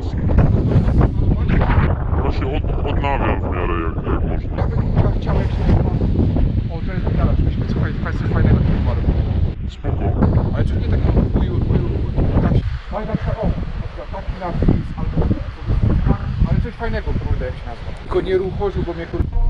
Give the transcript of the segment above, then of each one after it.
nas ona się od, odnawia w miarę jak, jak można. O, to jest garaż, myśmy słuchaj, Państwo fajnego filmu Spoko. Ale czy nie taki uj, uj, uj, Ale na przykład, o, taki napis, albo ale coś fajnego, kurde, jak się nazywa. Tylko nie ruchorzył, bo mnie kurde...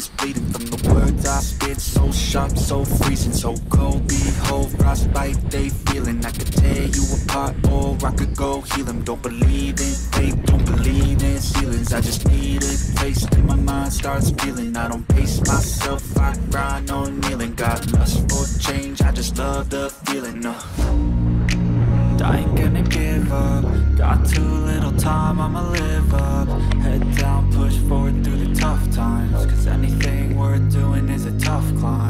tongue bleeding from the words I spit. So sharp, so freezing, so cold. Behold, frostbite they feeling. I could tear you apart, or I could go heal them Don't believe in fate, don't believe in ceilings. I just need a taste, and my mind starts feeling. I don't pace myself, I grind on kneeling. Got lust for change, I just love the feeling. Uh. I ain't gonna give up Got too little time, I'ma live up Head down, push forward through the tough times Anything worth doing is a tough climb